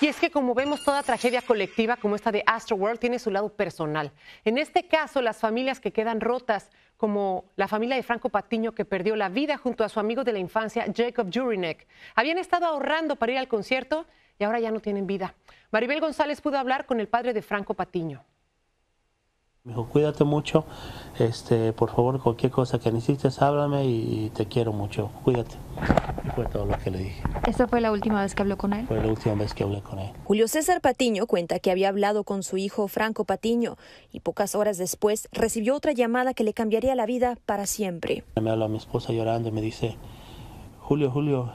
Y es que como vemos toda tragedia colectiva como esta de Astroworld tiene su lado personal. En este caso, las familias que quedan rotas, como la familia de Franco Patiño que perdió la vida junto a su amigo de la infancia Jacob Jurinek, habían estado ahorrando para ir al concierto y ahora ya no tienen vida. Maribel González pudo hablar con el padre de Franco Patiño. Me dijo, cuídate mucho, este, por favor, cualquier cosa que necesites, háblame y te quiero mucho, cuídate. Y fue todo lo que le dije. ¿Esta fue la última vez que habló con él? Fue la última vez que hablé con él. Julio César Patiño cuenta que había hablado con su hijo Franco Patiño y pocas horas después recibió otra llamada que le cambiaría la vida para siempre. Me habla mi esposa llorando y me dice, Julio, Julio,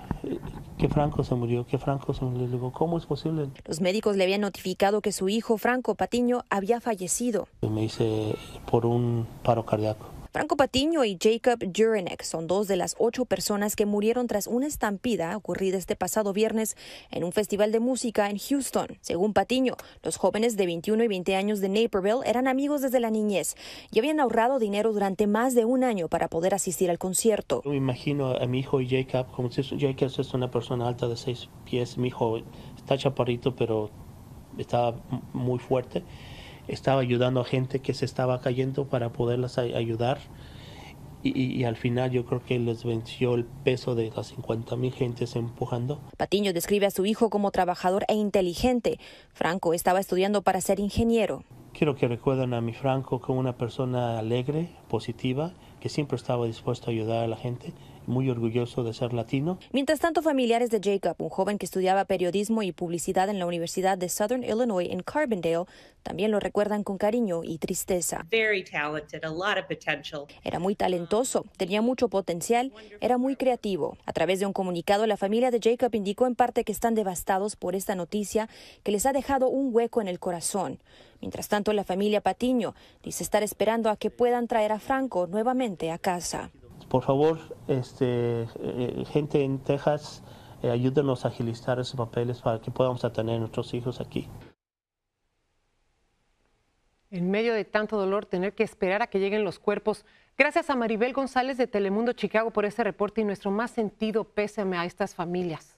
que Franco se murió, que Franco se murió. Le digo, ¿cómo es posible? Los médicos le habían notificado que su hijo Franco Patiño había fallecido. Me dice por un paro cardíaco. Franco Patiño y Jacob Jurinek son dos de las ocho personas que murieron tras una estampida ocurrida este pasado viernes en un festival de música en Houston. Según Patiño, los jóvenes de 21 y 20 años de Naperville eran amigos desde la niñez y habían ahorrado dinero durante más de un año para poder asistir al concierto. Me imagino a mi hijo Jacob, como si Jacob es una persona alta de seis pies, mi hijo está chaparrito pero estaba muy fuerte estaba ayudando a gente que se estaba cayendo para poderlas ayudar. Y, y, al final yo creo que les venció el peso de las 50 mil gentes empujando. Patiño describe a su hijo como trabajador e inteligente. Franco estaba estudiando para ser ingeniero. Quiero que recuerden a mi Franco como una persona alegre, positiva, que siempre estaba dispuesto a ayudar a la gente muy orgulloso de ser latino. Mientras tanto, familiares de Jacob, un joven que estudiaba periodismo y publicidad en la Universidad de Southern Illinois en Carbondale, también lo recuerdan con cariño y tristeza. Era muy talentoso, tenía mucho potencial, era muy creativo. A través de un comunicado, la familia de Jacob indicó en parte que están devastados por esta noticia que les ha dejado un hueco en el corazón. Mientras tanto, la familia Patiño dice estar esperando a que puedan traer a Franco nuevamente a casa por favor, este, eh, gente en Texas, eh, ayúdenos a agilizar esos papeles para que podamos tener a nuestros hijos aquí. En medio de tanto dolor, tener que esperar a que lleguen los cuerpos. Gracias a Maribel González de Telemundo Chicago por ese reporte y nuestro más sentido pésame a estas familias.